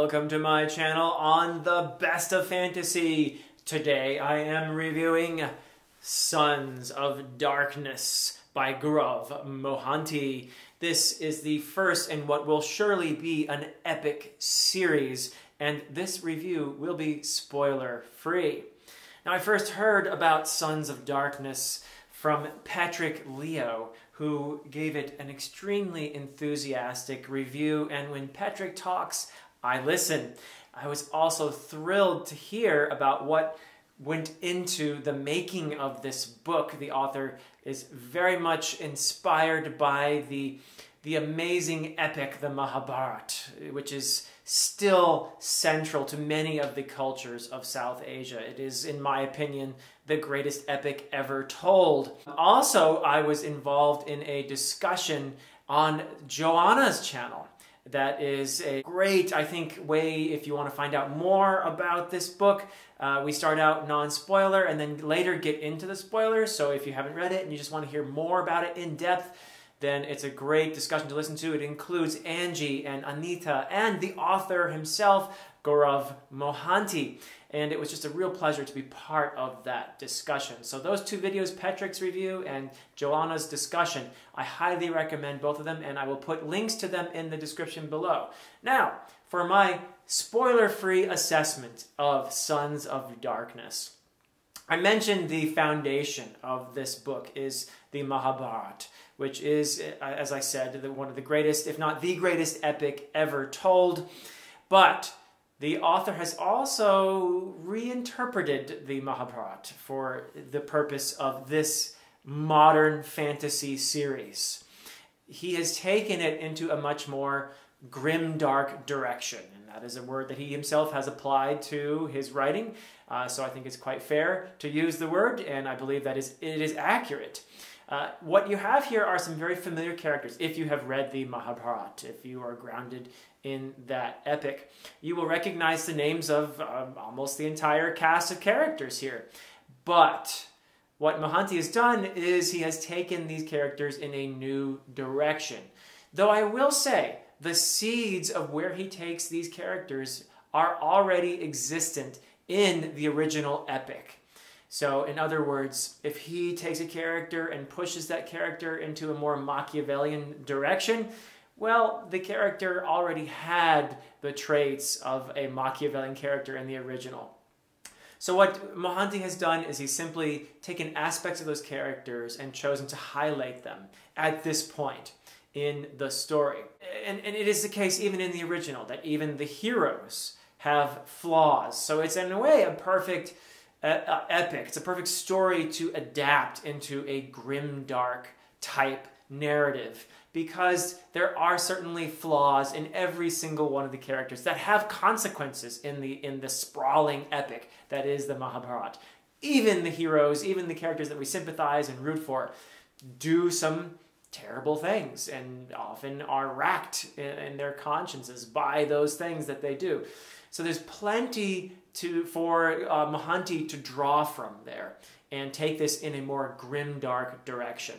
Welcome to my channel on the best of fantasy. Today I am reviewing Sons of Darkness by Gourav Mohanty. This is the first in what will surely be an epic series, and this review will be spoiler free. Now, I first heard about Sons of Darkness from Petrik Leo, who gave it an extremely enthusiastic review. And when Patrick talks, I listen. I was also thrilled to hear about what went into the making of this book. The author is very much inspired by the, the amazing epic, the Mahabharata, which is still central to many of the cultures of South Asia. It is, in my opinion, the greatest epic ever told. Also, I was involved in a discussion on Johanna's channel. That is a great, I think, way if you want to find out more about this book. Uh, we start out non-spoiler and then later get into the spoilers. So if you haven't read it and you just want to hear more about it in depth, then it's a great discussion to listen to. It includes Angie and Anita and the author himself, Gourav Mohanty. And it was just a real pleasure to be part of that discussion. So those two videos, Petrik's review and Johanna's discussion, I highly recommend both of them and I will put links to them in the description below. Now, for my spoiler-free assessment of Sons of Darkness. I mentioned the foundation of this book is the Mahabharata, which is, uh, as I said, one of the greatest, if not the greatest epic ever told. But the author has also reinterpreted the Mahabharata for the purpose of this modern fantasy series. He has taken it into a much more grim, dark direction. And that is a word that he himself has applied to his writing. Uh, so I think it's quite fair to use the word, and I believe that is, it is accurate. Uh, what you have here are some very familiar characters. If you have read the Mahabharata, if you are grounded in that epic, you will recognize the names of um, almost the entire cast of characters here. But what Mohanty has done is he has taken these characters in a new direction. Though I will say, the seeds of where he takes these characters are already existent in the original epic. So, in other words, if he takes a character and pushes that character into a more Machiavellian direction, well, the character already had the traits of a Machiavellian character in the original. So what Mohanty has done is he's simply taken aspects of those characters and chosen to highlight them at this point in the story. And, and it is the case even in the original, that even the heroes have flaws. So it's in a way a perfect uh, epic. It's a perfect story to adapt into a grim, dark type narrative because there are certainly flaws in every single one of the characters that have consequences in the in the sprawling epic that is the Mahabharata. Even the heroes, even the characters that we sympathize and root for, do some terrible things and often are racked in, their consciences by those things that they do. So there's plenty to for uh, Mohanty to draw from there and take this in a more grim, dark direction.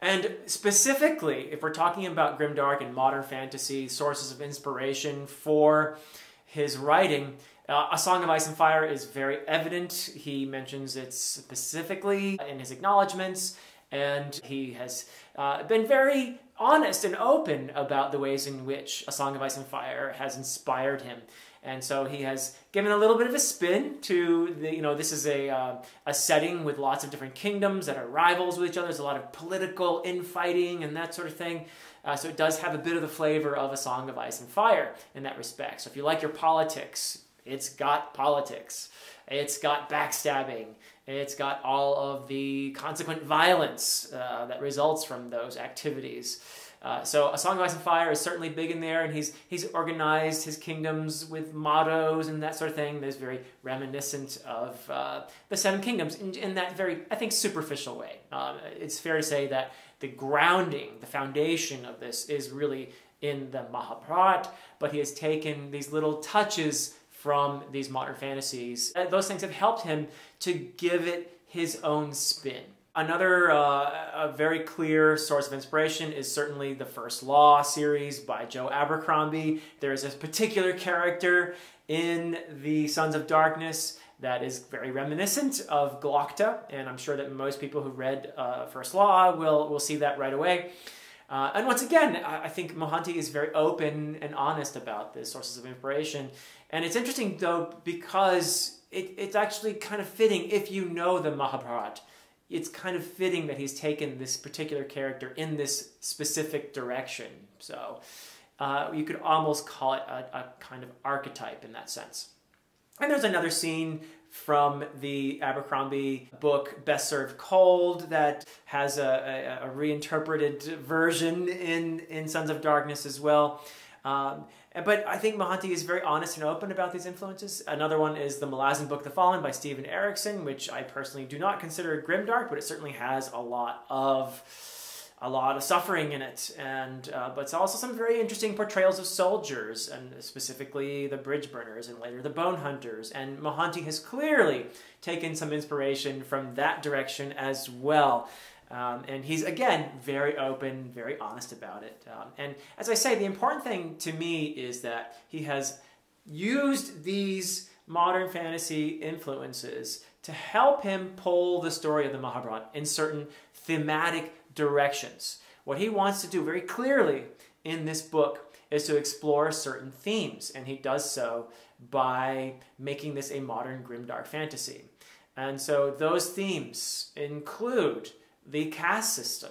And specifically, if we're talking about grimdark and modern fantasy, sources of inspiration for his writing, uh, A Song of Ice and Fire is very evident. He mentions it specifically in his acknowledgments, and he has uh, been very honest and open about the ways in which A Song of Ice and Fire has inspired him. And so he has given a little bit of a spin to the, you know, this is a, uh, a setting with lots of different kingdoms that are rivals with each other. There's a lot of political infighting and that sort of thing. Uh, so it does have a bit of the flavor of A Song of Ice and Fire in that respect. So if you like your politics, it's got politics. It's got backstabbing. It's got all of the consequent violence uh, that results from those activities. Uh, so A Song of Ice and Fire is certainly big in there, and he's he's organized his kingdoms with mottos and that sort of thing. There's very reminiscent of uh, the Seven Kingdoms in, in, that very, I think, superficial way. Um, it's fair to say that the grounding, the foundation of this is really in the Mahabharata, but he has taken these little touches from these modern fantasies. Those things have helped him to give it his own spin. Another uh, a very clear source of inspiration is certainly the First Law series by Joe Abercrombie. There is a particular character in the Sons of Darkness that is very reminiscent of Glokta, and I'm sure that most people who read uh, First Law will, will see that right away. Uh, and once again, I think Mohanty is very open and honest about the sources of inspiration. And it's interesting, though, because it, it's actually kind of fitting if you know the Mahabharata. It's kind of fitting that he's taken this particular character in this specific direction. So uh, you could almost call it a, a kind of archetype in that sense. And there's another scene from the Abercrombie book Best Served Cold that has a, a, a reinterpreted version in, in Sons of Darkness as well. Um, but I think Mohanty is very honest and open about these influences. Another one is the Malazan book The Fallen by Steven Erikson, which I personally do not consider grimdark, but it certainly has a lot of a lot of suffering in it, and uh, but it's also some very interesting portrayals of soldiers, and specifically the bridge burners, and later the bone hunters. And Mohanty has clearly taken some inspiration from that direction as well. Um, and he's again very open, very honest about it. Um, and as I say, the important thing to me is that he has used these modern fantasy influences to help him pull the story of the Mahabharata in certain thematic directions. What he wants to do very clearly in this book is to explore certain themes, and he does so by making this a modern grimdark fantasy. And so those themes include the caste system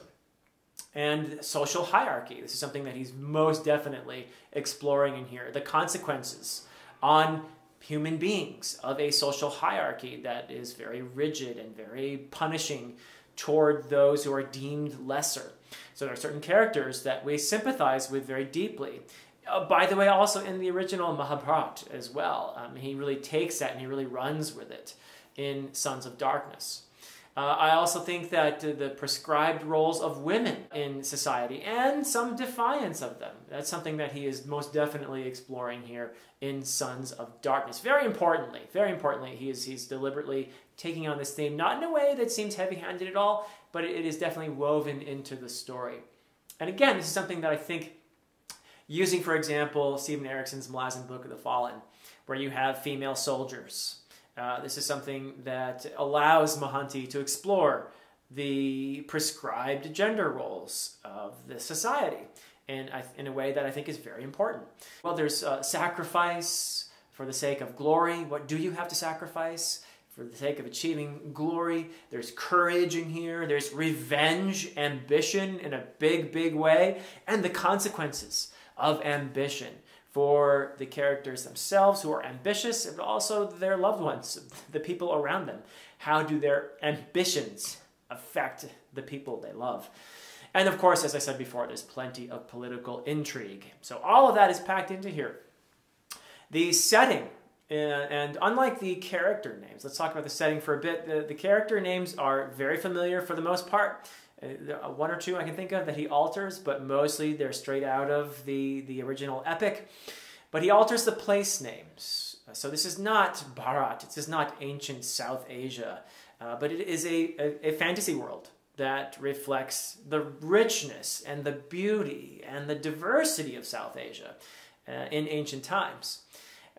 and social hierarchy. This is something that he's most definitely exploring in here. The consequences on human beings of a social hierarchy that is very rigid and very punishing toward those who are deemed lesser. So there are certain characters that we sympathize with very deeply. Uh, by the way, also in the original Mahabharata as well. Um, he really takes that and he really runs with it in Sons of Darkness. Uh, I also think that uh, the prescribed roles of women in society and some defiance of them. That's something that he is most definitely exploring here in Sons of Darkness. Very importantly, very importantly, he is he's deliberately taking on this theme, not in a way that seems heavy-handed at all, but it is definitely woven into the story. And again, this is something that I think using, for example, Steven Erikson's Malazan Book of the Fallen, where you have female soldiers uh, this is something that allows Mohanty to explore the prescribed gender roles of the society in, in a way that I think is very important. Well, there's uh, sacrifice for the sake of glory. What do you have to sacrifice? For the sake of achieving glory, there's courage in here, there's revenge, ambition in a big, big way, and the consequences of ambition for the characters themselves who are ambitious, but also their loved ones, the people around them. How do their ambitions affect the people they love? And of course, as I said before, there's plenty of political intrigue. So all of that is packed into here. The setting, uh, and unlike the character names, let's talk about the setting for a bit. The, the character names are very familiar for the most part. Uh, one or two I can think of that he alters, but mostly they're straight out of the, the original epic. But he alters the place names. So this is not Bharat, this is not ancient South Asia, uh, but it is a, a, a fantasy world that reflects the richness and the beauty and the diversity of South Asia uh, in ancient times.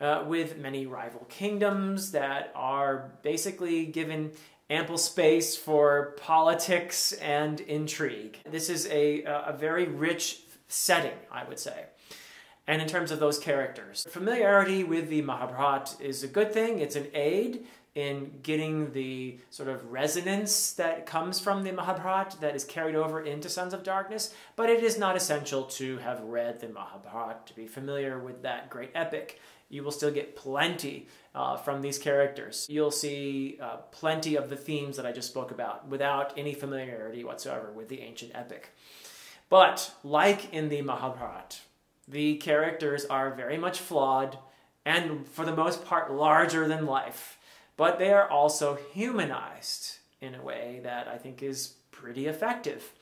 Uh, with many rival kingdoms that are basically given ample space for politics and intrigue. This is a, a very rich setting, I would say. And in terms of those characters, familiarity with the Mahabharata is a good thing. It's an aid in getting the sort of resonance that comes from the Mahabharata that is carried over into Sons of Darkness, but it is not essential to have read the Mahabharata to be familiar with that great epic you will still get plenty uh, from these characters. You'll see uh, plenty of the themes that I just spoke about without any familiarity whatsoever with the ancient epic. But like in the Mahabharata, the characters are very much flawed and for the most part larger than life, but they are also humanized in a way that I think is pretty effective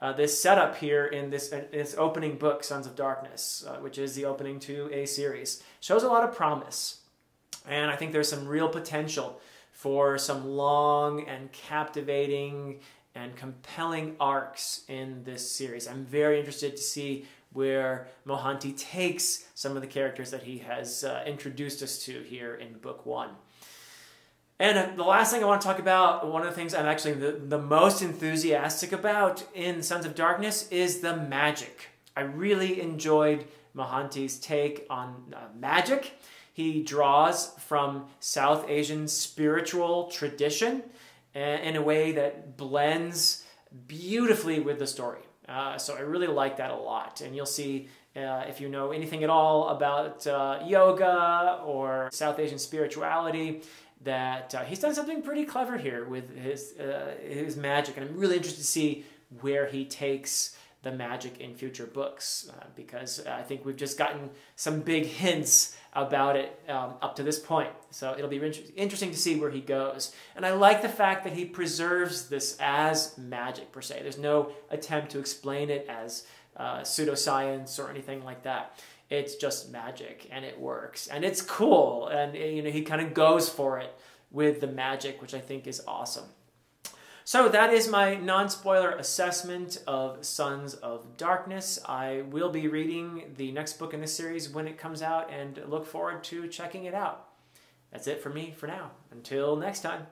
uh, this setup here in this, uh, this opening book, Sons of Darkness, uh, which is the opening to a series, shows a lot of promise. And I think there's some real potential for some long and captivating and compelling arcs in this series. I'm very interested to see where Mohanty takes some of the characters that he has uh, introduced us to here in book one. And the last thing I want to talk about, one of the things I'm actually the, the most enthusiastic about in Sons of Darkness is the magic. I really enjoyed Mohanty's take on uh, magic. He draws from South Asian spiritual tradition in a way that blends beautifully with the story. Uh, so I really like that a lot. And you'll see uh, if you know anything at all about uh, yoga or South Asian spirituality, that uh, he's done something pretty clever here with his uh, his magic, and I'm really interested to see where he takes the magic in future books uh, because I think we've just gotten some big hints about it um, up to this point. So it'll be interesting to see where he goes. And I like the fact that he preserves this as magic per se. There's no attempt to explain it as uh, pseudoscience or anything like that it's just magic and it works. And it's cool. And eh, you know he kind of goes for it with the magic which i think is awesome. So that is my non-spoiler assessment of sons of darkness. I will be reading the next book in this series when it comes out and look forward to checking it out. That's it for me for now. Until next time